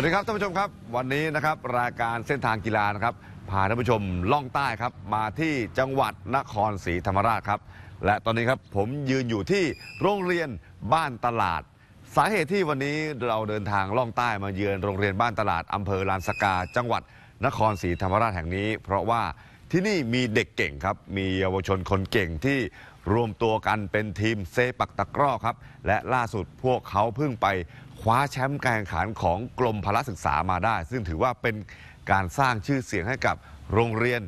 วัสดีครับท่านผู้ชมครับ วันนี้นะครับรายการเส้นทางกีฬานะครับพาท่านผู้ชมล่องใต้ครับมาที่จังหวัดนครศรีธรรมราชครับ และตอนนี้ครับผมยืนอยู่ที่โรงเรียนบ้านตลาด สาเหตุที่วันนี้เราเดินทางล่องใต้มาเยือนโรงเรียนบ้านตลาดอำเภอลานสกา จังหวัดนครศรีธรรมราชแห่งนี้ เพราะว่าที่นี่มีเด็กเก่งครับ มีเยาวชนคนเก่งที่รวมตัวกันเป็นทีมเซปักตะกร้อครับ และล่าสุดพวกเขาเพิ่งไป คว้าแชมป์การแข่งขันของกรมพละศึกษามาได้ ซึ่งถือว่าเป็นการสร้างชื่อเสียงให้กับโรงเรียน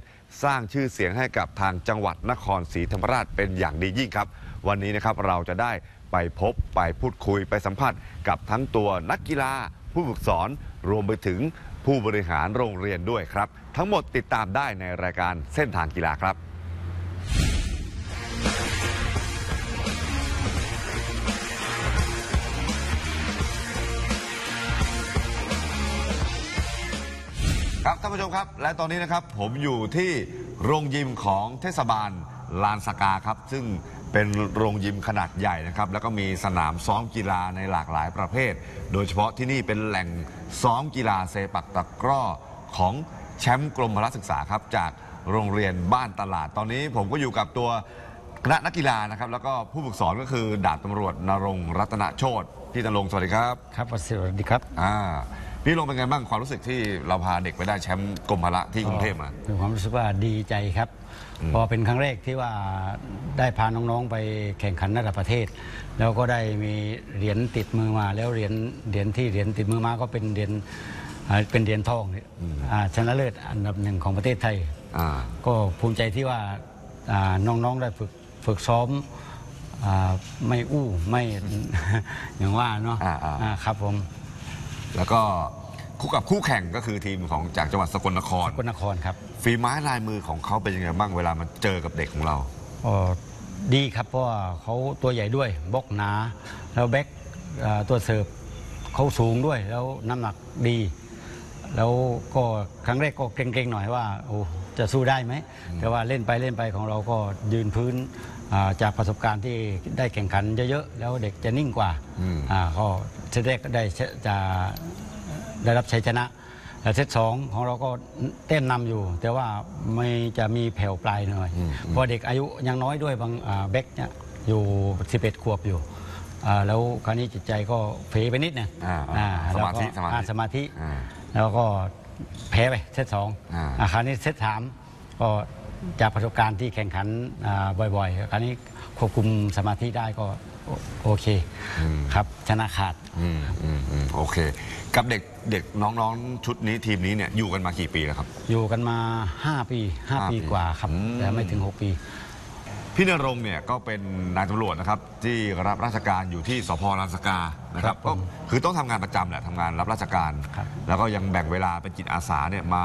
สร้างชื่อเสียงให้กับทางจังหวัดนครศรีธรรมราชเป็นอย่างดียิ่งครับ วันนี้นะครับเราจะได้ไปพบไปพูดคุยไปสัมผัสกับทั้งตัวนักกีฬา ผู้ฝึกสอนรวมไปถึงผู้บริหารโรงเรียนด้วยครับ ทั้งหมดติดตามได้ในรายการเส้นทางกีฬาครับ ครับท่านผู้ชมครับ และตอนนี้นะครับผมอยู่ที่โรงยิมของเทศบาลลานสกาครับ ซึ่งเป็นโรงยิมขนาดใหญ่นะครับ แล้วก็มีสนามซ้อมกีฬาในหลากหลายประเภท โดยเฉพาะที่นี่เป็นแหล่งซ้อมกีฬาเซปักตะกร้อของแชมป์กรมพละศึกษาครับ จากโรงเรียนบ้านตลาด ตอนนี้ผมก็อยู่กับตัวคณะนักกีฬานะครับ แล้วก็ผู้ฝึกสอนก็คือดาบตำรวจนรงค์รัตนโชตพี่นรงค์สวัสดีครับ ครับสวัสดีครับอ่า พี่ลงเป็นไงบ้างความรู้สึกที่เราพาเด็กไปได้แชมป์กรมพละที่กรุงเทพมา มีความรู้สึกว่าดีใจครับเพอเป็นครั้งแรกที่ว่าได้พาน้องๆไปแข่งขันระดับประเทศ แล้วก็ได้มีเหรียญติดมือมา แล้วเหรียญเหรียญที่เหรียญติดมือมาก็เป็นเหรียญอ่าเป็นเหรียญทองอ่าชนะเลิศอันดับหนึ่งของประเทศไทย อ่า ก็ภูมิใจที่ว่าอ่าน้องๆได้ฝึกฝึกซ้อมอาไม่อู้ไม่ อย่างว่าเนาะอ่าอ่าอ่าครับผม แล้วก็คู่กับคู่แข่งก็คือทีมของจากจังหวัดสกลนครสกลนครครับฝีไม้ลายมือของเขาเป็นยังไงบ้างเวลามันเจอกับเด็กของเราอ๋อดีครับเพราะว่าเขาตัวใหญ่ด้วยบล็อกหนา แล้วแบ็คเอ่อตัวเสิร์ฟเขาสูงด้วย แล้วน้ำหนักดี แล้วก็ครั้งแรกก็เกรงๆหน่อยว่าโอ้จะสู้ได้ไหม แต่ว่าเล่นไปเล่นไปของเราก็ยืนพื้นอ่า จากประสบการณ์ที่ได้แข่งขันเยอะๆ แล้วเด็กจะนิ่งกว่าอืมอ่าก็เซตแรกก็ได้จะได้รับชัยชนะแต่เซตสองของเราก็เต้มนำอยู่ แต่ว่าไม่จะมีแผ่วปลายหน่อยอืมเพราะเด็กอายุยังน้อยด้วยบางอ่าแบ็กเนี่ยอยู่ 11 ขวบอยู่อ่าแล้วคราวนี้จิตใจก็เฟไปนิดนึงอ่าอ่าสมาธิแล้วก็สมาธิอ่าสมาธิอ่าแล้วก็แพ้ไปเซตสองอ่าอ่าคราวนี้เซตสามก็ จากประสบการณ์ที่แข่งขันอ่าบ่อยๆ คราวนี้ควบคุมสมาธิได้ก็โอโอเคครับชนะขาดอืมอืมอืมโอเค กับเด็กเด็กน้องๆชุดนี้ทีมนี้เนี่ยอยู่กันมากี่ปีแล้วครับ อยู่กันมา 5 ปีห้า5ปีปีกว่าครับอืมแต่ไม่ถึง 6 ปี พี่นรงค์เนี่ยก็เป็นนายตำรวจนะครับ ที่รับราชการอยู่ที่สพลานสกานะครับครับผมก็คือต้องทำงานประจำแหละทำงานรับราชการครับแล้วก็ยังแบ่งเวลาเป็นจิตอาสาเนี่ยมา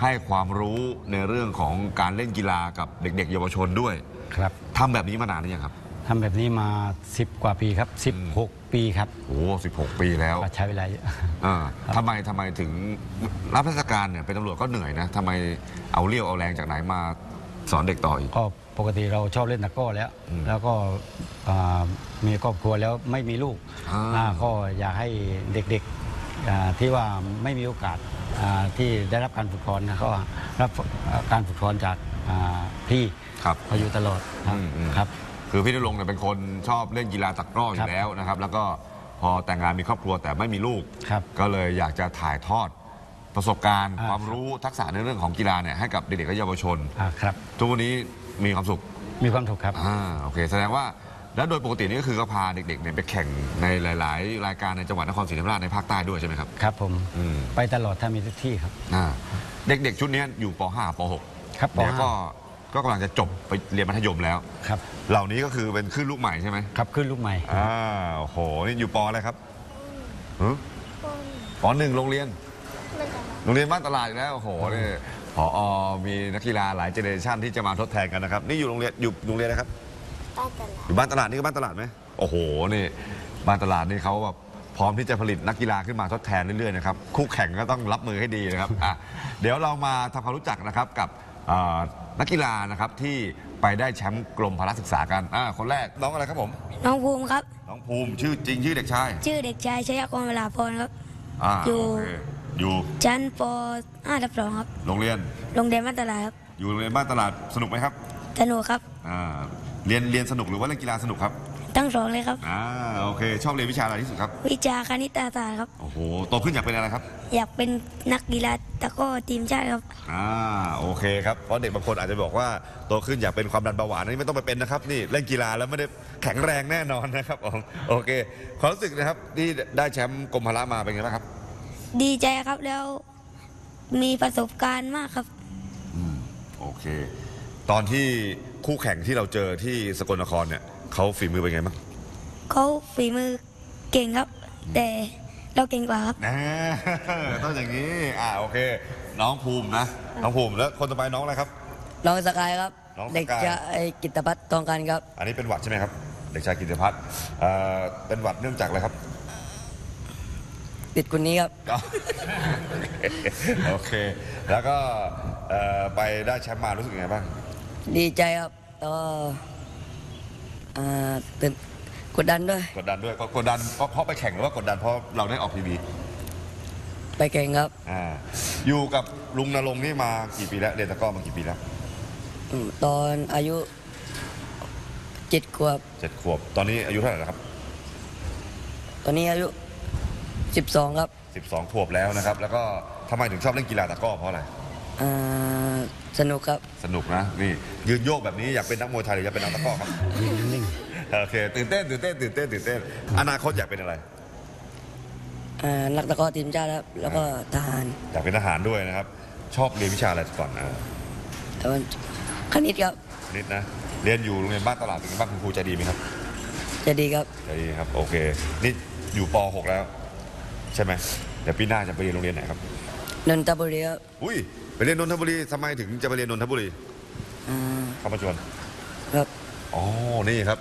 ให้ความรู้ในเรื่องของการเล่นกีฬากับเด็ก ๆ เยาวชนด้วยครับทำแบบนี้มานานหรือยังครับ ทำแบบนี้มา 10 กว่าปีครับ 16 ปีครับโอ้สิบหกปีแล้วก็ใช้เวลาเยอะอ่าทำไมทำไมถึงรับราชการเนี่ยเป็นตำรวจก็เหนื่อยนะทำไมเอาเรี่ยวเอาแรงจากไหนมาสอนเด็กต่ออีก ก็ปกติเราชอบเล่นตะกร้อแล้วแล้วก็อ่ามีครอบครัวแล้วไม่มีลูกอ่า อ่าก็อยากให้เด็กๆอ่า ที่ว่าไม่มีโอกาสอ่าที่ได้รับการฝึกสอนนะก็รับอ่าการฝึกสอนจากอ่าพี่ครับเขาอยู่ตลอดครับอืมอืมครับคือพี่นรงค์เนี่ยเป็นคนชอบเล่นกีฬาตะกร้ออครัยู่บแล้วนะครับ แล้วก็พอแต่งงานมีครอบครัวแต่ไม่มีลูกครับก็เลยอยากจะถ่ายทอดประสบการณ์อ่าความรู้ทักษะในเรื่องของกีฬาเนี่ยให้กับเด็กๆและเยาวชนอ่าครับทุกวันนี้มีความสุขมีความถูกครับอ่าโอเค แสดงว่า แล้วโดยปกตินี่ก็คือก็พาเด็กๆเนี่ยไปแข่งในหลาย ๆ รายการในจังหวัดนครศรีธรรมราชในภาคใต้ด้วยใช่ไหมครับครับผมอืมไปตลอดถ้ามีทุกที่ครับ อ่าเด็กๆชุดนี้อยู่ป .5 ป .6 ครับปเดี๋ยวก็ห้าก็กำลังจะจบไปเรียนมัธยมแล้ว ครับเหล่านี้ก็คือเป็นขึ้นลูกใหม่ใช่ไหมครับขึ้นลูกใหม่ อ่าโอ้โหนี่อยู่ปอะไรครับหึปหนึ่งโรงเรียน โรงเรียนบ้านตลาดอีกแล้วโอ้โหนี่พอมีนักกีฬาหลายเจเนอเรชันที่จะมาทดแทนกันนะครับ นี่อยู่โรงเรียนอยู่โรงเรียนนะครับ ป้าตลาดอยู่บ้านตลาดนี่ก็บ้านตลาดไหมโอ้โหนี่บ้านตลาดนี่เขาแบบพร้อมที่จะผลิตนักกีฬาขึ้นมาทดแทนเรื่อยๆนะครับคู่แข่งก็ต้องรับมือให้ดีนะครับอะเดี๋ยวเรามาทำความรู้จักนะครับกับเอ่อนักกีฬานะครับที่ไปได้แชมป์กรมพละศึกษากันอ่าคนแรกน้องอะไรครับผม น้องภูมิครับ น้องภูมิชื่อจริงชื่อเด็กชายชื่อเด็กชายชยกรเวลาพรครับออ่าอยู่โอเคอยู่ชั้นป .5 ทับสองครับโรงเรียน โรงเรียนมัตตลาดครับอยู่โรงเรียนบ้านตลาดสนุกไหมครับ สนุกครับอ่า เรียนเรียนสนุกหรือว่าเล่นกีฬาสนุกครับทั้งสองเลยครับ อ่าโอเค ชอบเรียนวิชาอะไรที่สุดครับ วิชาคณิตศาสตร์ครับ โอ้โหโตขึ้นอยากเป็นอะไรครับ อยากเป็นนักกีฬาตะกร้อทีมชาติครับ อ่าโอเคครับเพราะเด็กบางคนอาจจะบอกว่าโตขึ้นอยากเป็นความดันเบาหวานนี่ไม่ต้องไปเป็นนะครับนี่เล่นกีฬาแล้วไม่ได้แข็งแรงแน่นอนนะครับผมโอเคความรู้สึกนะครับที่ได้แชมป์กรมพละมาเป็นไงบ้างครับ ดีใจครับแล้วมีประสบการณ์มากครับโอเค ตอนที่ คู่แข่งที่เราเจอที่สกลนครเนี่ยเขาฝีมือเป็นไงบ้างเขาฝีมือเก่งครับ แต่เราเก่งกว่าครับ นะ ต้องอย่างนี้ อ่าโอเค น้องภูมินะ น้องภูมิแล้วคนต่อไปน้องอะไรครับ น้องสกายครับ น้องสกาย เด็กชายกิตพัฒน์ทองกันครับ อันนี้เป็นหวัดใช่ไหมครับ เด็กชายกิติพัฒน์เอ่อเป็นหวัดเนื่องจากอะไรครับ ติดคนนี้ครับ ก็ โอเค แล้วก็เอ่อไปได้แชมป์มารู้สึกยังไงบ้าง ดีใจครับแล้วก็อ่าตื่นกดดันด้วย กดดันด้วยก็กดดันเพราะเพราะไปแข่งหรือว่ากดดันเพราะเราได้ออกทีวีไปแข่งครับอ่าอยู่กับลุงนรงค์นี่มากี่ปีแล้วเรียนตะกร้อมากี่ปีแล้วอืมตอนอายุเจ็ดขวบเจ็ดขวบ ตอนนี้อายุเท่าไหร่แล้วครับ ตอนนี้อายุสิบสองครับสิบสองขวบแล้วนะครับ แล้วก็ทำไมถึงชอบเล่นกีฬาตะกร้อเพราะอะไร อ่าสนุกครับ สนุกนะนี่ยืนโยกแบบนี้อยากเป็นนักมวยไทยหรืออยากเป็นนักตะกร้อครับนิ่งโอเคตื่นเต้นตื่นเต้นตื่นเต้นตื่นเต้นอนาคตอยากเป็นอะไรอ่านักตะกร้อทีมชาติครับแล้วก็ทหารอยากเป็นทหารด้วยนะครับ ชอบเรียนวิชาอะไรก่อนอ่าแล้วก็คณิตครับนิดนะ เรียนอยู่โรงเรียนบ้านตลาดเป็นไงบ้างคุณครูใจดีไหมครับจะดีครับใจดีครับโอเค นี่อยู่ป .6 แล้ว ใช่ไหมเดี๋ยวปีหน้าจะไปเรียนโรงเรียนไหนครับ นนทบุรีครับอุ้ยไปเรียนนนทบุรีทำไมถึงจะไปเรียนนนทบุรีอ่าเข้ามาชวนครับอ๋อนี่ครับ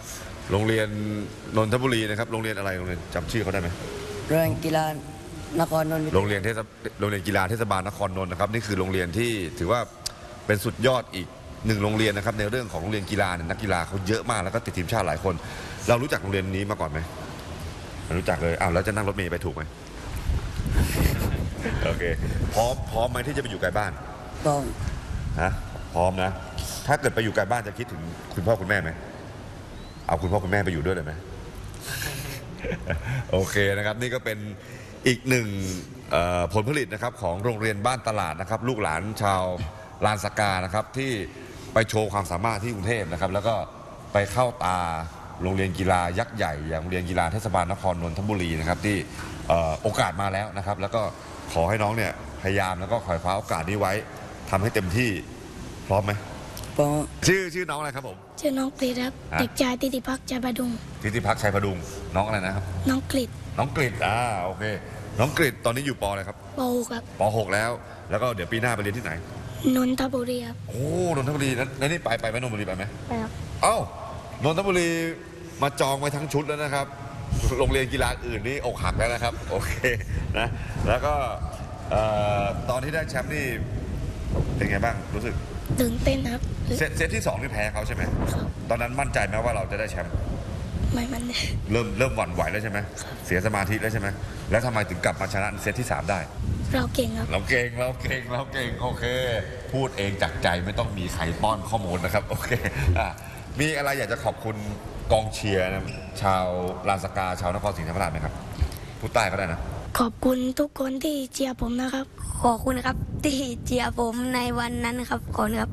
โรงเรียนนนทบุรีนะครับโรงเรียนอะไรโรงเรียนจำชื่อเขาได้ไหมโรงเรียนกีฬานครนนท์วิทโรยางเรียนเทศโรงเรียนกีฬาเทศบาลนครนนท์นะครับนี่คือโรงเรียนที่ถือว่าเป็นสุดยอดอีกหนึ่งโรงเรียนนะครับในเรื่องของโรงเรียนกีฬาเนี่ยนักกีฬาเขาเยอะมากแล้วก็ติดทีมชาติหลายคน เรารู้จักโรงเรียนนี้มาก่อนไหมไม่รู้จักเลยอ้าวแล้วจะนั่งรถเมล์ไปถูกไหม โอเคพร้อมพร้อมไหมที่จะไปอยู่ไกลบ้านต้องฮะพร้อมนะ ถ้าเกิดไปอยู่ไกลบ้านจะคิดถึงคุณพ่อคุณแม่ไหมเอาคุณพ่อคุณแม่ไปอยู่ด้วยเลยไหมโอเคนะครับ นี่ก็เป็นอีกหนึ่งเอ่อผลผลิตนะครับของโรงเรียนบ้านตลาดนะครับ ลูกหลานชาวลานสกานะครับที่ไปโชว์ความสามารถที่กรุงเทพนะครับ แล้วก็ไปเข้าตาโรงเรียนกีฬายักษ์ใหญ่อย่างโรงเรียนกีฬาเทศบาลนครนนทบุรีนะครับที่เอ่อโอกาสมาแล้วนะครับ แล้วก็ ขอให้น้องเนี่ยพยายามแล้วก็ขอยคว้าโอกาสนี้ไว้ทำให้เต็มที่พร้อมไหมปอชื่อชื่อน้องอะไรครับผม ชื่อน้องกฤษครับฮะ เด็กชายติติพักษ์ใจประดุง ทิติพักดิ์ชัยพดุงน้องอะไรนะครับ น้องกฤษน้องกฤษอ่าโอเค น้องกฤษตอนนี้อยู่ปออะไรครับป .6 ครับป .6 แล้ว แล้วก็เดี๋ยวปีหน้าไปเรียนที่ไหน นนทบุรีครับโอ้นนทบุรีนั้นแล้วนี่ไปไปไหมนนทบุรีไปไหมไปครับเอ้านนทบุรีมาจองไว้ทั้งชุดแล้วนะครับ โรงเรียนกีฬาอื่นนี่อกหักแล้วนะครับ โอเคนะแล้วก็เอ่อตอนที่ได้แชมป์นี่เป็นไงบ้างรู้สึกตื่นเต้นครับ เซตเซตที่สองนี่แพ้เขาใช่ไหมตอนนั้นมั่นใจไหมว่าเราจะได้แชมป์ไม่มัน เริ่มเริ่มหวั่นไหวแล้วใช่ไหมเสียสมาธิแล้วใช่ไหมแล้วทำไมถึงกลับมาชนะเซตที่สามได้ เราเก่งครับ เราเก่งเราเก่งเราเก่งโอเค พูดเองจากใจไม่ต้องมีใครป้อนข้อมูลนะครับ โอเคอะ มีอะไรอยากจะขอบคุณกองเชียร์นะชาวลานสกาชาวนครศรีธรรมราชไหมครับพูดใต้ก็ได้นะ ขอบคุณทุกคนที่เชียร์ผมนะครับ ขอบคุณครับที่เชียร์ผมในวันนั้นครับขอบคุณครับ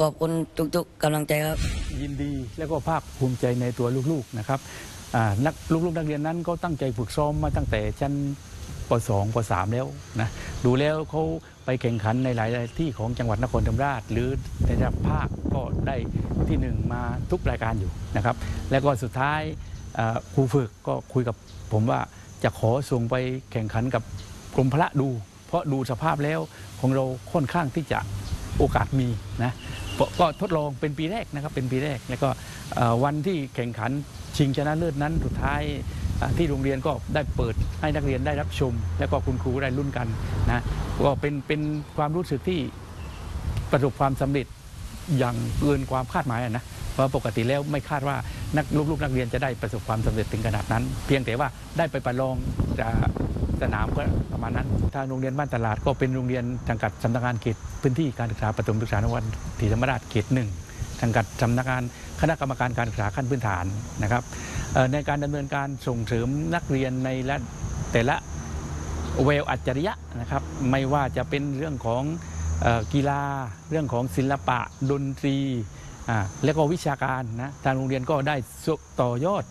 ขอบคุณทุกๆกำลังใจครับ ยินดีและก็ภาคภูมิใจในตัวลูกๆนะครับอ่านักลูกๆนักเรียนนั้นก็ตั้งใจฝึกซ้อมมาตั้งแต่ชั้น ป .2 ป .3 แล้วนะดูแล้วเขาไปแข่งขันในหลาย ๆ ที่ของจังหวัดนครธรรมราช หรือในระดับภาคก็ได้ที่หนึ่งมาทุกรายการอยู่นะครับ แล้วก็สุดท้ายครูฝึกก็คุยกับผมว่าจะขอส่งไปแข่งขันกับกรมพระดู เพราะดูสภาพแล้วของเราค่อนข้างที่จะโอกาสมีนะก็ทดลองเป็นปีแรกนะครับเป็นปีแรกแล้วก็วันที่แข่งขันชิงชนะเลิศนั้นสุดท้าย ที่โรงเรียนก็ได้เปิดให้นักเรียนได้รับชม แล้วก็คุณครูได้รุ่นกันนะก็เป็นเป็นความรู้สึกที่ประสบความสำเร็จอย่างเกินความคาดหมายนะเพราะปกติแล้วไม่คาดว่านักลูกๆนักเรียนจะได้ประสบความสำเร็จถึงขนาดนั้น เพียงแต่ว่าได้ไปประลองจะสนามก็ประมาณนั้นทางโรงเรียนบ้านตลาดก็เป็นโรงเรียนสังกัดสำนักงานเขตพื้นที่การศึกษาประถมศึกษานครศรีธรรมราชเขตหนึ่ง สังกัดสำนักงานคณะกรรมการการศึกษาขั้นพื้นฐานนะครับในการดำเนินการส่งเสริมนักเรียนในละแต่ละเวลอัจฉริยะนะครับ ไม่ว่าจะเป็นเรื่องของออกีฬา เรื่องของศิลปะดนตรีแล้วก็วิชาการนะทางโรงเรียนก็ได้สุต่อยอด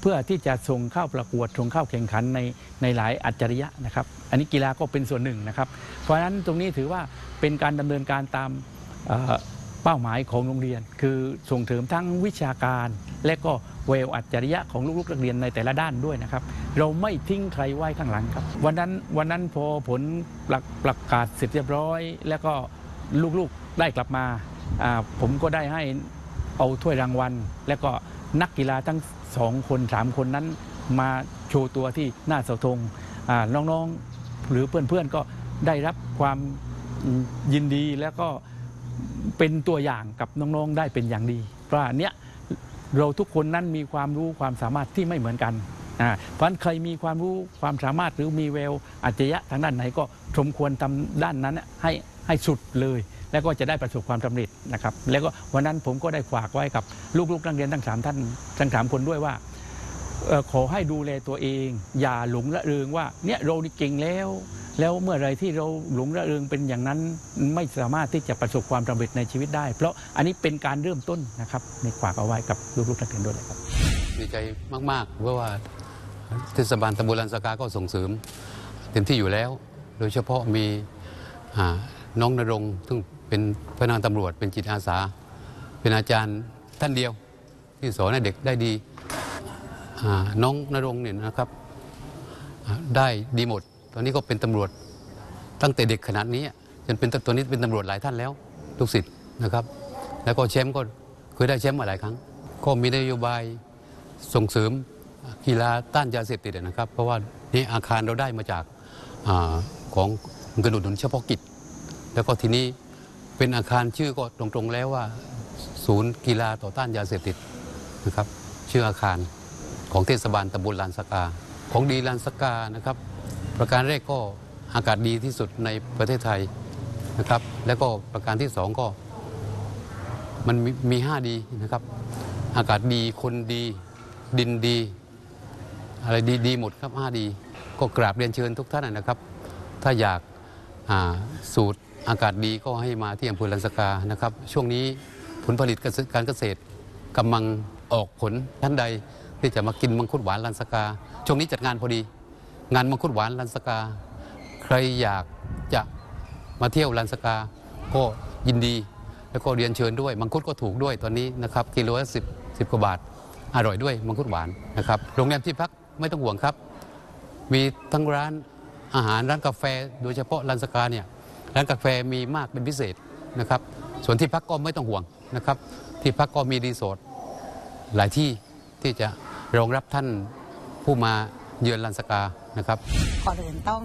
เพื่อที่จะส่งเข้าประกวดส่งเข้าแข่งขันในในหลายอัจฉริยะนะครับ อันนี้กีฬาก็เป็นส่วนหนึ่งนะครับ เพราะฉะนั้นตรงนี้ถือว่าเป็นการดำเนินการตาม เป้าหมายของโรงเรียน คือส่งเสริมทั้งวิชาการ และก็เวลอัจฉริยะของลูกๆนักเรียนในแต่ละด้านด้วยนะครับ เราไม่ทิ้งใครไว้ข้างหลังครับ วันนั้นวันนั้นพอผลประประกาศเสร็จเรียบร้อย แล้วก็ลูกๆได้กลับมาผมก็ได้ให้เอาถ้วยรางวัล และก็นักกีฬาทั้งสองคนสามคนนั้นมาโชว์ตัวที่หน้าเสาธงน้องๆหรือเพื่อนๆก็ได้รับความยินดีแล้วก็ เป็นตัวอย่างกับน้องๆได้เป็นอย่างดี เพราะเนี้ยเราทุกคนนั้นมีความรู้ความสามารถที่ไม่เหมือนกันอ่าเพราะฉะนั้นใครมีความรู้ความสามารถหรือมีแววอัจฉริยะทางด้านไหนก็สมควรทำด้านนั้นให้ให้สุดเลย แล้วก็จะได้ประสบความสำเร็จนะครับ แล้วก็วันนั้นผมก็ได้ฝากไว้กับลูกๆนักเรียนทั้งสามท่านทั้งสามคนด้วยว่าขอให้ดูแลตัวเอง อย่าหลงละเริงว่าเนี่ยเรานี่เก่งแล้ว แล้วเมื่อไรที่เราหลงระเริงเป็นอย่างนั้นไม่สามารถที่จะประสบความสำเร็จในชีวิตได้ เพราะอันนี้เป็นการเริ่มต้นนะครับในฝากเอาไว้กับลูกๆนักเรียนด้วยเลยครับดีใจมากๆเพราะว่าเทศบาลตำบลลันสกาก็ส่งเสริม เต็มที่อยู่แล้ว โดยเฉพาะมีน้องนรงซึ่งเป็นพนักงานตำรวจเป็นจิตอาสา เป็นอาจารย์ท่านเดียว ที่สอนให้เด็กได้ดีน้องนรงเนี่ยนะครับได้ดีหมด ตอนนี้ก็เป็นตำรวจตั้งแต่เด็กขนาดนี้จนเป็นตอนนี้เป็นตำรวจหลายท่านแล้วลูกศิษย์นะครับ แล้วก็แชมป์ก็เคยได้แชมป์มาหลายครั้ง ก็มีนโยบายส่งเสริมกีฬาต้านยาเสพติดนะครับ เพราะว่านี่อาคารเราได้มาจากอาของกระดุนหนุนเฉพาะกิจ แล้วก็ทีนี้เป็นอาคารชื่อก็ตรงๆแล้วว่า ศูนย์กีฬาต่อต้านยาเสพติดนะครับ ชื่ออาคารของเทศบาลตำบลลานสกา ของดีลานสกานะครับ ประการแรกก็อากาศดีที่สุดในประเทศไทยนะครับ แล้วก็ประการที่สองก็มันมีห้าดีนะครับ อากาศดีคนดี ดินดี อะไรดีดีหมดครับห้าดี ก็กราบเรียนเชิญทุกท่านนะครับ ถ้าอยากาสูตรอากาศดีก็ให้มาที่อำเภอลันสกานะครับ ช่วงนี้ผลผลิตการเกษตรกำลังออกผลท่านใดที่จะมากินมังคุดหวานลันสกา ช่วงนี้จัดงานพอดี งานมังคุดหวานลันสกา ใครอยากจะมาเที่ยวลันสกาก็ยินดี แล้วก็เรียนเชิญด้วย มังคุดก็ถูกด้วยตอนนี้นะครับกิโลละสิบสิบกว่าบาท อร่อยด้วยมังคุดหวานนะครับโรงแรมที่พักไม่ต้องห่วงครับ มีทั้งร้านอาหารร้านกาแฟ โดยเฉพาะลันสกาเนี่ยร้านกาแฟมีมากเป็นพิเศษนะครับ ส่วนที่พักก็ไม่ต้องห่วงนะครับ ที่พักก็มีรีสอร์ทหลายที่ที่จะรองรับท่านผู้มาเยือนลันสกา นะครับก่อนอื่นต้อง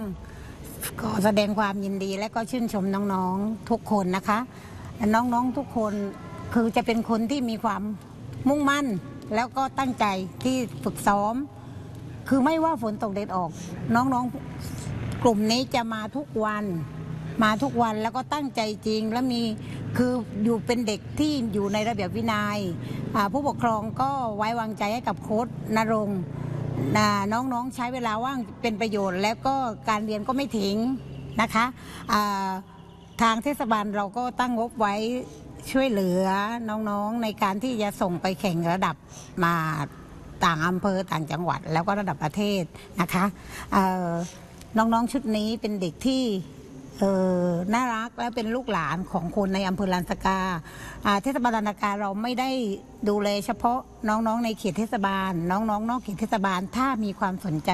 ขอแสดงความยินดีและก็ชื่นชมน้องๆทุกคนนะคะ น้องๆทุกคนคือจะเป็นคนที่มีความมุ่งมั่น แล้วก็ตั้งใจที่ฝึกซ้อม คือไม่ว่าฝนตกแดดออก น้องๆกลุ่มนี้จะมาทุกวัน มาทุกวันแล้วก็ตั้งใจจริง แล้วมีคืออยู่เป็นเด็กที่อยู่ในระเบียบวินัยผู้ปกครองก็ไว้วางใจให้กับโค้ชนรงค์ น้องๆใช้เวลาว่างเป็นประโยชน์ แล้วก็การเรียนก็ไม่ทิ้งนะคะทางเทศบาลเราก็ตั้งงบไว้ช่วยเหลือน้องๆในการที่จะส่งไปแข่งระดับมาต่างอำเภอต่างจังหวัด แล้วก็ระดับประเทศนะคะน้องๆชุดนี้เป็นเด็กที่ เออน่ารักและเป็นลูกหลานของคนในอำเภอลานสกาอ่าเทศบาลลานสกาเราไม่ได้ดูแลเฉพาะน้องๆในเขตเทศบาล น้องๆนอกเขตเทศบาลถ้ามีความสนใจ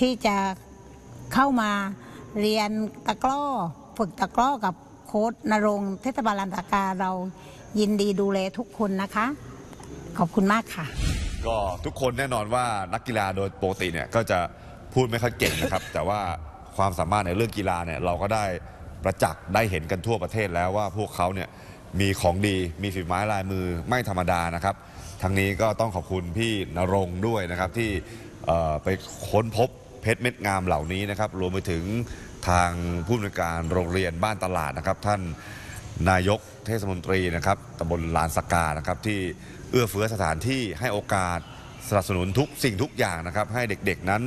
ที่จะเข้ามาเรียนตะกร้อฝึกตะกร้อกับโค้ดนรงเทศบาลลานสกาเรายินดีดูแลทุกคนนะคะ ขอบคุณมากค่ะ ก็ทุกคนแน่นอนว่านักกีฬาโดยปกติเนี่ยก็จะพูดไม่ค่อยเก่งนะครับ แต่ว่า ความสามารถในเรื่องกีฬาเนี่ยเราก็ได้ประจักษ์ได้เห็นกันทั่วประเทศแล้วว่าพวกเขาเนี่ยมีของดีมีฝีไม้ลายมือไม่ธรรมดานะครับ ทั้งนี้ก็ต้องขอบคุณพี่นรงด้วยนะครับที่ไปค้นพบเพชรเม็ดงามเหล่านี้นะครับรวมไปถึงทางผู้อำนวยการโรงเรียนบ้านตลาดนะครับ ท่านนายกเทศมนตรีนะครับตำบลลานสกานะครับที่เอื้อเฟื้อสถานที่ให้โอกาสสนับสนุนทุกสิ่งทุกอย่างนะครับ ให้เด็กๆนั้น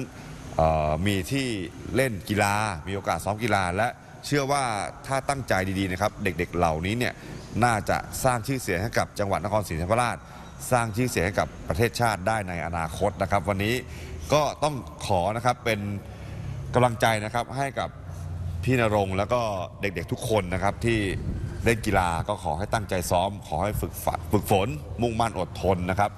มีที่เล่นกีฬา มีโอกาสซ้อมกีฬา และเชื่อว่าถ้าตั้งใจดีๆนะครับ เด็กๆเหล่านี้เนี่ยน่าจะสร้างชื่อเสียงให้กับจังหวัดนครศรีธรรมราช สร้างชื่อเสียงให้กับประเทศชาติได้ในอนาคตนะครับ วันนี้ก็ต้องขอนะครับเป็นกำลังใจนะครับให้กับพี่นรงแล้วก็เด็กๆทุกคนนะครับที่เล่นกีฬาก็ขอให้ตั้งใจซ้อม ขอให้ฝึกฝึกฝน มุ่งมั่นอดทนนะครับ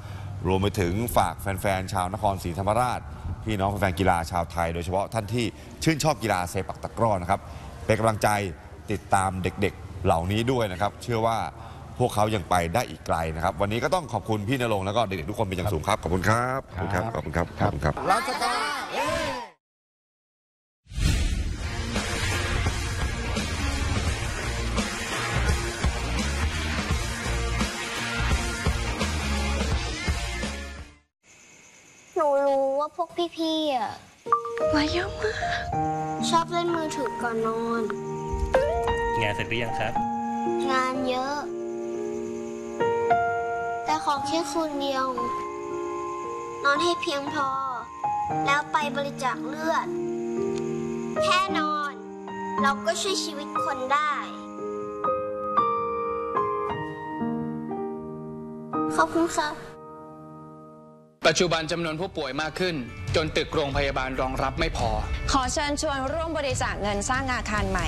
รวมไปถึงฝากแฟนๆชาวนครศรีธรรมราช พี่น้องแฟนกีฬาชาวไทย โดยเฉพาะท่านที่ชื่นชอบกีฬาเซปักตะกร้อนะครับเป็นกำลังใจติดตามเด็กๆเหล่านี้ด้วยนะครับ เชื่อว่าพวกเขายังไปได้อีกไกลนะครับ วันนี้ก็ต้องขอบคุณพี่นรงค์แล้วก็เด็กๆทุกคนเป็นอย่างสูงครับ ขอบคุณครับ ขอบคุณครับ ขอบคุณครับขอบคุณครับ ว่าพวกพี่ๆอะมาเยอะมากชอบเล่นมือถือก่อนนอน งานเสร็จหรือยังครับ งานเยอะ แต่ขอแค่คืนเดียว นอนให้เพียงพอ แล้วไปบริจาคเลือด แค่นอน เราก็ช่วยชีวิตคนได้ ขอบคุณครับ ปัจจุบันจำนวนผู้ป่วยมากขึ้น จนตึกโรงพยาบาลรองรับไม่พอ ขอเชิญชวนร่วมบริจาคเงินสร้างอาคารใหม่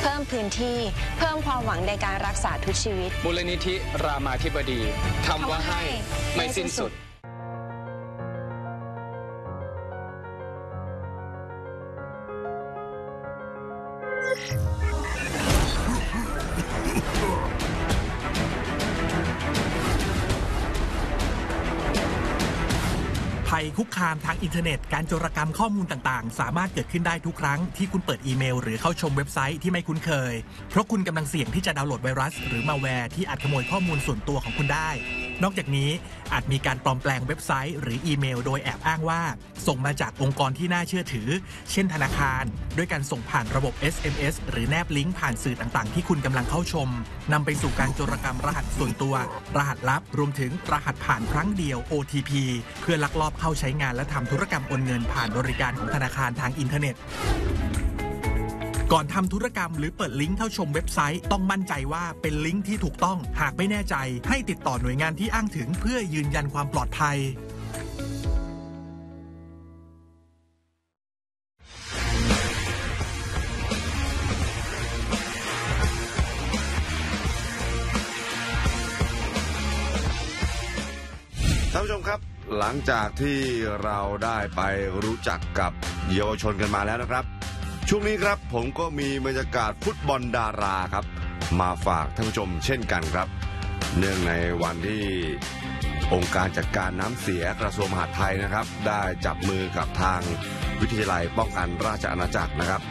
เพิ่มพื้นที่เพิ่มความหวังในการรักษาทุกชีวิต มูลนิธิรามาธิบดีคำว่าให้ไม่สิ้นสุด คามทางอินเทอร์เน็ต การโจรกรรมข้อมูลต่างๆ สามารถเกิดขึ้นได้ทุกครั้งที่คุณเปิดอีเมล หรือเข้าชมเว็บไซต์ที่ไม่คุ้นเคย เพราะคุณกำลังเสี่ยงที่จะดาวน์โหลดไวรัส หรือมัลแวร์ที่อาจขโมยข้อมูลส่วนตัวของคุณได้ นอกจากนี้อาจมีการปลอมแปลงเว็บไซต์ หรืออีเมล โดยแอบอ้างว่า ส่งมาจากองค์กรที่น่าเชื่อถือ เช่นธนาคาร ด้วยการส่งผ่านระบบ SMS หรือแนบลิงก์ผ่านสื่อต่างๆ ที่คุณกำลังเข้าชมนำไปสู่การโจรกรรมรหัสส่วนตัว รหัสลับ รวมถึงรหัสผ่านครั้งเดียว OTP เพื่อลักลอบเข้าใช้งานและทำธุรกรรมโอนเงินผ่านบริการของธนาคารทางอินเทอร์เน็ต ก่อนทำธุรกรรมหรือเปิดลิงก์เข้าชมเว็บไซต์ต้องมั่นใจว่าเป็นลิงก์ที่ถูกต้อง หากไม่แน่ใจให้ติดต่อหน่วยงานที่อ้างถึงเพื่อยืนยันความปลอดภัยท่านผู้ชมครับหลังจากที่เราได้ไปรู้จักกับเยาวชนกันมาแล้วนะครับ ช่วงนี้ครับผมก็มีบรรยากาศฟุตบอลดาราครับ มาฝากท่านผู้ชมเช่นกันครับ เนื่องในวันที่องค์การจัดการน้ำเสียกระทรวงมหาดไทยนะครับ ได้จับมือกับทางวิทยาลัยป้องกันราชอาณาจักรนะครับ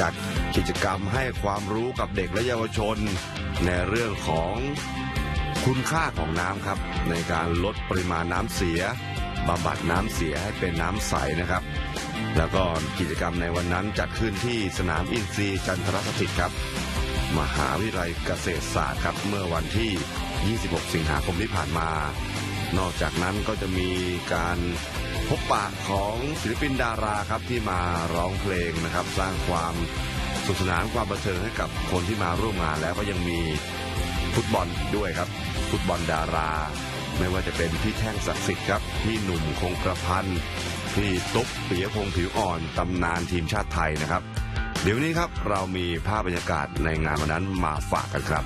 จัดกิจกรรมให้ความรู้กับเด็กและเยาวชน ในเรื่องของคุณค่าของน้ำครับ ในการลดปริมาณน้ำเสียบำบัดน้ำเสียให้เป็นน้ำใสนะครับ แล้วก็กิจกรรมในวันนั้นจัดขึ้นที่สนามอินทรีย์จันทรสถิตครับ มหาวิทยาลัยเกษตรศาสตร์ครับเมื่อวันที่ 26 สิงหาคมที่ผ่านมา นอกจากนั้นก็จะมีการพบปะของศิลปินดาราครับที่มาร้องเพลงนะครับ สร้างความสนุกสนานความบันเทิงให้กับคนที่มาร่วมงานแล้วก็ยังมีฟุตบอลด้วยครับ ฟุตบอลดารา ไม่ว่าจะเป็นพี่แท่งศักดิ์สิทธิ์ครับพี่หนุ่มคงกระพันธ์ พี่ตุ๊กปิยพงษ์ผิวอ่อนตำนานทีมชาติไทยนะครับ เดี๋ยวนี้ครับเรามีภาพบรรยากาศในงานวันนั้นมาฝากกันครับ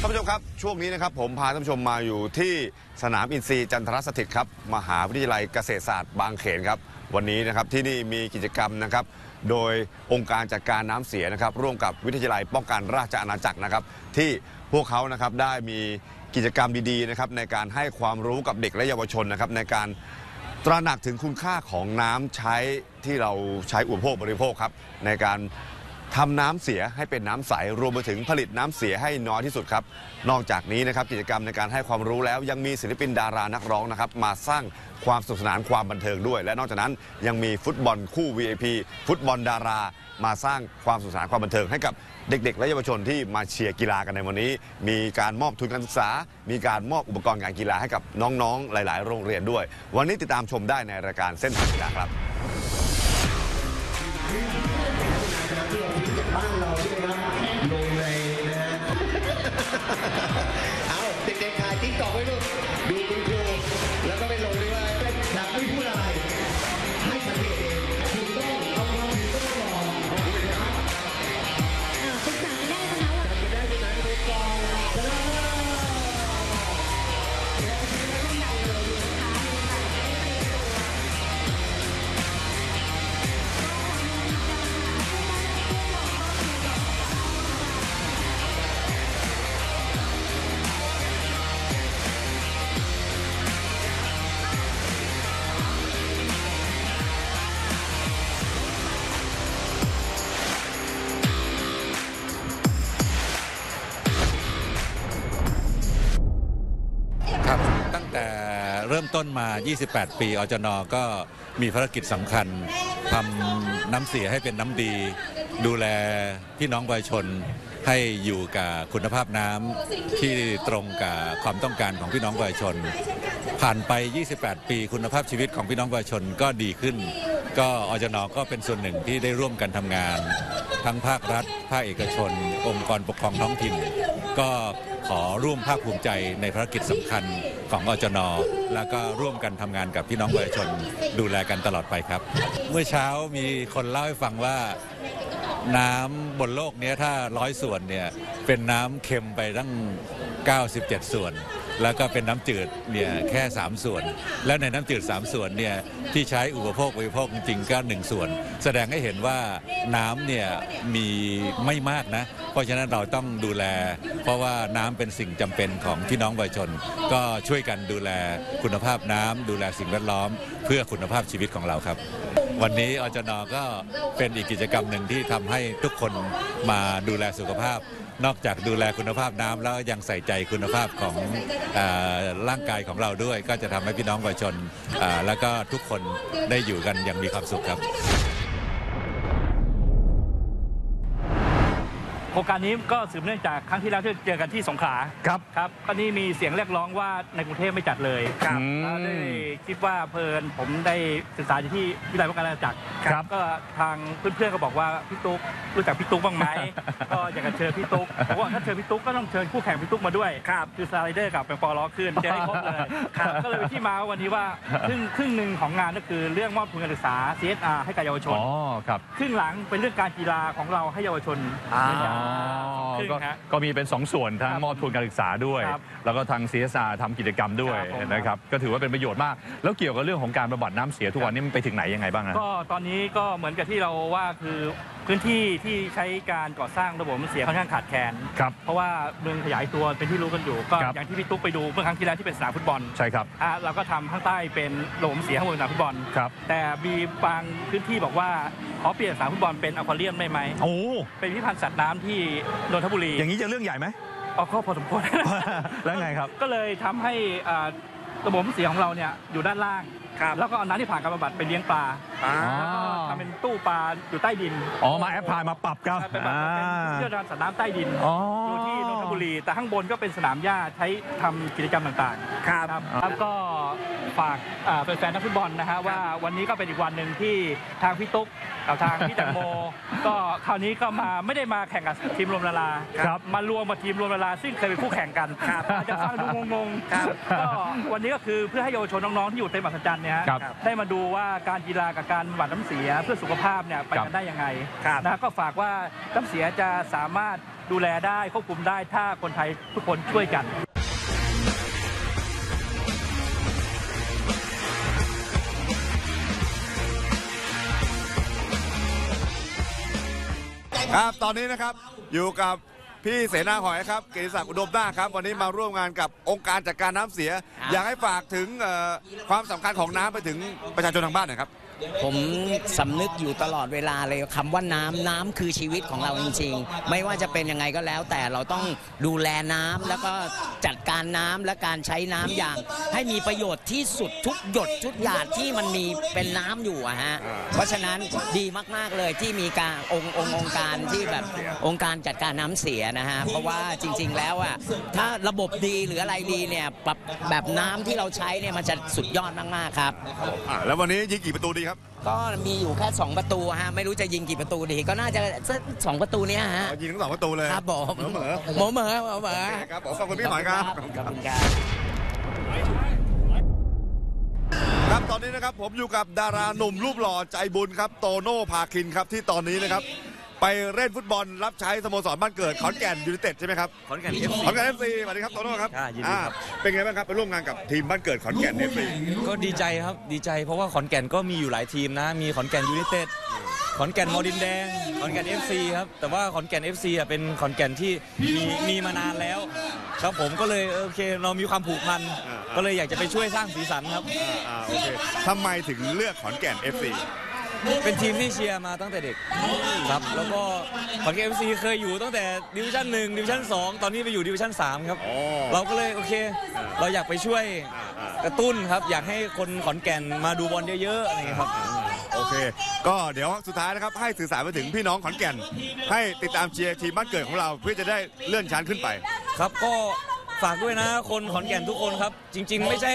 ท่านผู้ชมครับ ช่วงนี้นะครับผมพาท่านผู้ชมมาอยู่ที่สนามอินทรีย์จันทรสถิตครับมหาวิทยาลัยเกษตรศาสตร์บางเขนครับ วันนี้นะครับที่นี่มีกิจกรรมนะครับ โดยองค์การจัดการน้ำเสียนะครับ ร่วมกับวิทยาลัยป้องกันราชอาณาจักรนะครับ ที่พวกเขานะครับได้มีกิจกรรมดีๆนะครับในการให้ความรู้กับเด็กและเยาวชนนะครับในการ ตระหนักถึงคุณค่าของน้ำใช้ที่เราใช้อุปโภคบริโภคครับ ในการทำน้ำเสียให้เป็นน้ำใส รวมไปถึงผลิตน้ำเสียให้น้อยที่สุดครับ นอกจากนี้นะครับกิจกรรมในการให้ความรู้แล้วยังมีศิลปินดารานักร้องนะครับมาสร้างความสนุกสนานความบันเทิงด้วย และนอกจากนั้นยังมีฟุตบอลคู่ VIP ฟุตบอลดารา มาสร้างความสนุกสนานความบันเทิงให้กับ เด็ก ๆ และเยาวชนที่มาเชียร์กีฬากันในวันนี้ มีการมอบทุนการศึกษา มีการมอบอุปกรณ์การกีฬาให้กับน้องๆ หลาย ๆ โรงเรียนด้วย วันนี้ติดตามชมได้ในรายการเส้นทางกีฬาครับเอาเด็กๆถ่ายติ๊กตอกไว้ลูกดูคุณครู แต่เริ่มต้นมา 28 ปีอจนก็มีภารกิจสำคัญทำน้ำเสียให้เป็นน้ำดี ดูแลพี่น้องประชาชนให้อยู่กับคุณภาพน้ำที่ตรงกับความต้องการของพี่น้องประชาชน ผ่านไป 28 ปีคุณภาพชีวิตของพี่น้องประชาชนก็ดีขึ้น ก็อจนก็เป็นส่วนหนึ่งที่ได้ร่วมกันทำงาน ทั้งภาครัฐ ภาคเอกชน องค์กรปกครองท้องถิ่น ก็ขอร่วมภาคภูมิใจในภารกิจสำคัญ ของอจนแล้วก็ร่วมกันทำงานกับพี่น้องประชาชนดูแลกันตลอดไปครับ เมื่อเช้ามีคนเล่าให้ฟังว่าน้ำบนโลกนี้ถ้าร้อยส่วนเนี่ยเป็นน้ำเค็มไปตั้ง 97 ส่วน แล้วก็เป็นน้ำจืดเนี่ยแค่ 3 ส่วน แล้วในน้ำจืด 3 ส่วนเนี่ยที่ใช้อุปโภคบริโภคจริงก็ 1 ส่วน แสดงให้เห็นว่าน้ำเนี่ยมีไม่มากนะ เพราะฉะนั้นเราต้องดูแล เพราะว่าน้ำเป็นสิ่งจำเป็นของพี่น้องประชาชน ก็ช่วยกันดูแลคุณภาพน้ำดูแลสิ่งแวดล้อม เพื่อคุณภาพชีวิตของเราครับ วันนี้อจนก็เป็นอีกกิจกรรมหนึ่งที่ทำให้ทุกคนมาดูแลสุขภาพ นอกจากดูแลคุณภาพน้ำแล้วยังใส่ใจคุณภาพของอร่างกายของเราด้วย ก็จะทำให้พี่น้องประชาชนแล้วก็ทุกคนได้อยู่กันอย่างมีความสุขครับ โครงการนี้ก็สืบเนื่องจากครั้งที่แล้วที่เจอกันที่สงขลาครับ ครับก็นี่มีเสียงเรียกร้องว่าในกรุงเทพไม่จัดเลยครับแล้วได้คิดว่าเพลินผมได้ศึกษาอยู่ที่วิทยาลัยวัฒนการจักรครับก็ทางเพื่อนๆก็บอกว่าพี่ตุ๊กรู้จักพี่ตุ๊กบ้างไหมก็อยากจะเชิญพี่ตุ๊กผมว่าถ้าเชิญพี่ตุ๊กก็ต้องเชิญคู่แข่งพี่ตุ๊กมาด้วยครับคือสไลเดอร์กับเป็นปอล้อขึ้นจะได้ครบเลยครับก็เลยเป็นที่มาวันนี้ว่าครึ่งครึ่งหนึ่งของงานก็คือเรื่องมอบทุนการศึกษา CSR ให้กับเยาวชนอ๋อครับครึ่งหลังเป็นเรื่องการกีฬาของเราให้เยาวชนอ๋อครึ่งก็ฮะ ก็มีเป็น 2 ส่วนทั้งมอบทุนการศึกษาด้วย ครับแล้วก็ทาง CSR ทำกิจกรรมด้วยครับผม นะครับก็ถือว่าเป็นประโยชน์มาก แล้วเกี่ยวกับเรื่องของการบำบัดน้ำเสียทุกวันนี้มันไปถึงไหนยังไงบ้างฮะ ก็ตอนนี้ก็เหมือนกับที่เราว่าคือ พื้นที่ที่ใช้การก่อสร้างระบบมันเสียค่อนข้างขาดแคลนครับ เพราะว่าเมืองขยายตัวเป็นที่รู้กันอยู่ ก็ครับอย่างที่พี่ตุ๊กไปดูเมื่อครั้งที่แล้วที่เป็นสนามฟุตบอลใช่ครับ อะเราก็ทำข้างใต้เป็นระบบเสียข้างบนสนามฟุตบอล ครับ แต่มีบางพื้นที่บอกว่าขอเปลี่ยนสนามฟุตบอลเป็นอควาเรียมได้ไหมโอ้เป็นพิพิธภัณฑ์สัตว์น้ำที่นนทบุรีอย่างนี้จะเรื่องใหญ่ไหม เอาก็พอสมควร แล้วไงครับ ก็เลยทำให้อ่าระบบเสียของเราเนี่ยอยู่ด้านล่าง แล้วก็เอาน้ำที่ผ่านการบำบัดไปเลี้ยงปลาแล้วก็ทำเป็นตู้ปลาอยู่ใต้ดินอ๋อมาแอปพลายมาปรับครับเป็นแบบเป็นเพื่อการสัตว์น้ำใต้ดินอ๋ออยู่ที่นนทบุรีแต่ข้างบนก็เป็นสนามหญ้าใช้ทำกิจกรรมต่างๆ ครับแล้วก็ฝากอ่าแฟนๆนักฟุตบอลนะฮะว่าวันนี้ก็เป็นอีกวันหนึ่งที่ทางพี่ตุ๊กกับทางพี่แตงโม ก็คราวนี้ก็มาไม่ได้มาแข่งกับทีมรวมดาราครับมารวมกับทีมรวมดาราซึ่งเคยเป็นคู่แข่งกันอาจจะฟังดูงงๆก็วันนี้ก็คือเพื่อให้เยาวชนน้องๆที่อยู่เต็มอัศจรรย์เนี่ยฮะครับได้มาดูว่าการกีฬากับการบำบัดน้ำเสียเพื่อสุขภาพเนี่ยไปกันได้ยังไงนะก็ฝากว่าน้ำเสียจะสามารถดูแลได้ควบคุมได้ถ้าคนไทยทุกคนช่วยกันครับตอนนี้นะครับอยู่กับ พี่เสนาหอยครับเกียรติศักดิ์อุดมนาคครับ วันนี้มาร่วมงานกับองค์การจัดการน้ำเสีย อยากให้ฝากถึงเอ่อความสำคัญของน้ำไปถึงประชาชนทางบ้านหน่อยครับ ผมสำนึกอยู่ตลอดเวลาเลยคำว่าน้ำน้ำคือชีวิตของเราจริง ๆ ไม่ว่าจะเป็นยังไงก็แล้ว แต่เราต้องดูแลน้ำแล้วก็จัดการน้ำและการใช้น้ำอย่าง ให้มีประโยชน์ที่สุดทุกหยดทุกหยาดที่มันมีเป็นน้ำอยู่อะฮะเพราะฉะนั้นดีมากๆเลยที่มีการองค์องค์องค์การที่แบบองค์การจัดการน้ำเสียนะฮะเพราะว่าจริง ๆ แล้วอะถ้าระบบดีหรืออะไรดีเนี่ยแบบแบบน้ำที่เราใช้เนี่ยมันจะสุดยอดมากๆครับแล้ววันนี้ยิงกี่ประตูดีครับก็มีอยู่แค่ 2 ประตูฮะไม่รู้จะยิงกี่ประตูดี ก็น่าจะสักสองประตูเนี้ยฮะ ยิงทั้งสองประตูเลยครับผมเหมอหมอเหมอหมอเหมอครับผมขอบคุณพี่หอยครับขอบคุณครับครับตอนนี้นะครับผมอยู่กับดาราหนุ่มรูปหล่อใจบุญครับโตโน่ภาคินครับที่ตอนนี้นะครับ ไปเล่นฟุตบอลรับใช้สโมสรบ้านเกิดขอนแก่นยูไนเต็ดใช่ไหมครับขอนแก่น FC ขอนแก่น FC สวัสดีครับโตโน่ครับอ่ายินดีครับ อ่าเป็นไงบ้างครับไปร่วมงานกับทีมบ้านเกิดขอนแก่น FCก็ดีใจครับดีใจเพราะว่าขอนแก่นก็มีอยู่หลายทีมนะ มีขอนแก่นยูไนเต็ดขอนแก่นมอดินแดง ขอนแก่น FC ครับแต่ว่าขอนแก่น FC อะเป็นขอนแก่นที่มีมีมานานแล้ว ครับผมก็เลยเออโอเคเรามีความผูกพัน ก็เลยอยากจะไปช่วยสร้างสีสันครับ อ่าโอเคทำไมถึงเลือกขอนแก่น FC เป็นทีมที่เชียร์มาตั้งแต่เด็กครับแล้วก็ขอนแก่น FC เคยอยู่ตั้งแต่ division หนึ่ง division สองตอนนี้ไปอยู่ division สามครับ เราก็เลยโอเค เราอยากไปช่วยกระตุ้นครับ อยากให้คนขอนแก่นมาดูบอลเยอะๆอะไรอย่างเงี้ยครับโอเค ก็เดี๋ยวสุดท้ายนะครับให้สื่อสารไปถึงพี่น้องขอนแก่น ให้ติดตามเชียร์ทีมบ้านเกิดของเราเพื่อจะได้เลื่อนชั้นขึ้นไป ครับก็ ฝากด้วยนะ คนขอนแก่นทุกคนครับ จริง ๆ ไม่ใช่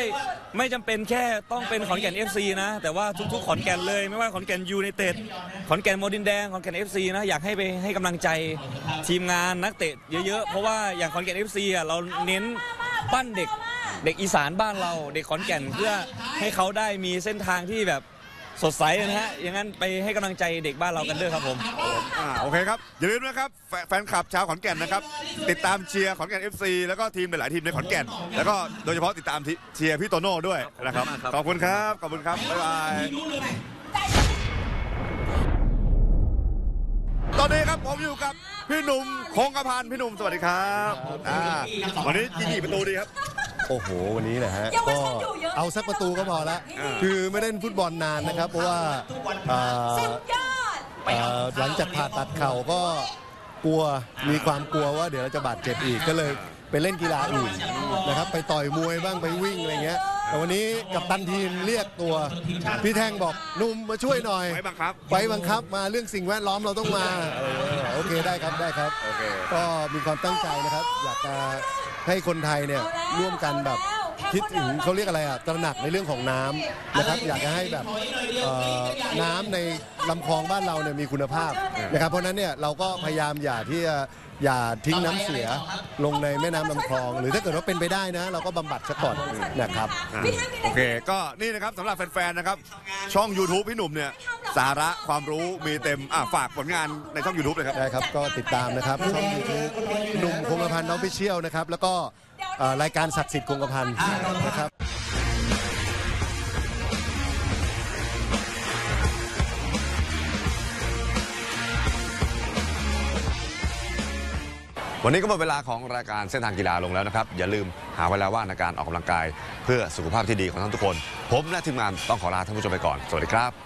ไม่จำเป็นแค่ต้องเป็นขอนแก่น FC นะ แต่ว่าทุกๆ ขอนแก่นเลย ไม่ว่าขอนแก่นยูไนเต็ดขอนแก่นโมดินแดงขอนแก่น FC นะอยากให้ไปให้กำลังใจทีมงานนักเตะเยอะๆ เพราะว่าอย่างขอนแก่น FC อะเราเน้นปั้นเด็กเด็กอีสานบ้านเรา เด็กขอนแก่นเพื่อให้เขาได้มีเส้นทางที่แบบ สดใสนะฮะอย่างนั้นไปให้กำลังใจเด็กบ้านเรากันด้วยครับผม อ่าโอเคครับ อย่าลืมนะครับแฟแฟนคลับชาวขอนแก่นนะครับ ติดตามเชียร์ขอนแก่น FC แล้วก็ทีมหลายๆทีมในขอนแก่น แล้วก็โดยเฉพาะติดตามที่เชียร์พี่โตโน่ด้วยนะครับ ขอบคุณครับ ขอบคุณครับ บ๊ายบาย ตอนนี้ครับผมอยู่กับพี่หนุ่มคงกระพันพี่หนุ่มสวัสดีครับอ่าวันนี้ยิงกี่ประตูดีครับ โอ้โห วันนี้นะฮะก็เอาสักประตูก็พอละคือไม่เล่นฟุตบอลนานนะครับ เพราะว่าอ่าอ่าหลังจากผ่าตัดเข่าก็กลัวมีความกลัวว่าเดี๋ยวเราจะบาดเจ็บอีกก็เลยไปเล่นกีฬาอื่นนะครับ ไปต่อยมวยบ้างไปวิ่งอะไรเงี้ย แต่วันนี้กับตันทีมเรียกตัวพี่แท่งบอกหนุ่มมาช่วยหน่อยไปบังคับไปบังคับมาเรื่องสิ่งแวดล้อมเราต้องมาเออโอเคได้ครับได้ครับ โอเค ก็มีความตั้งใจนะครับ อยากจะ ให้คนไทยเนี่ยร่วมกันแบบ คิดถึงเขาเรียกอะไรอะตระหนักในเรื่องของน้ำนะครับอยากจะให้แบบเอ่อน้ำในลำคลองบ้านเราเนี่ยมีคุณภาพนะครับเพราะฉะนั้นเนี่ยเราก็พยายามอย่าที่จะอย่าทิ้งน้ำเสียลงในแม่น้ำลำคลอง หรือถ้าเกิดว่าเป็นไปได้นะ เราก็บำบัดซะก่อนนะครับ อ่าโอเค ก็นี่นะครับสำหรับแฟนๆนะครับ ช่อง YouTube พี่หนุ่มเนี่ย สาระความรู้มีเต็ม อะฝากผลงานในช่อง YouTube เลยครับ ได้ครับ ก็ติดตามนะครับ ช่อง YouTube หนุ่มคงกระพันธ์ออฟฟิเชียลนะครับ แล้วก็ เอ่อรายการศักดิ์สิทธิ์คงกระพันธ์นะครับ วันนี้ก็หมดเวลาของรายการเส้นทางกีฬาลงแล้วนะครับ อย่าลืมหาเวลาว่างในการออกกำลังกาย เพื่อสุขภาพที่ดีของท่านทุกคน ผมและทีมงานต้องขอลาท่านผู้ชมไปก่อน สวัสดีครับ